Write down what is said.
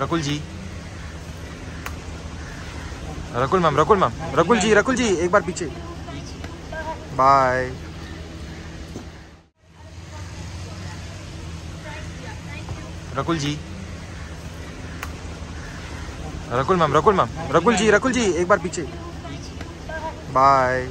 Rakul ji. Rakul ma'am Rakul ma'am, Rakul ji Rakul ji, एक बार पीछे। Bye Rakul ji. Rakul ma'am Rakul ma'am, Rakul ji Rakul ji, एक बार पीछे। बाय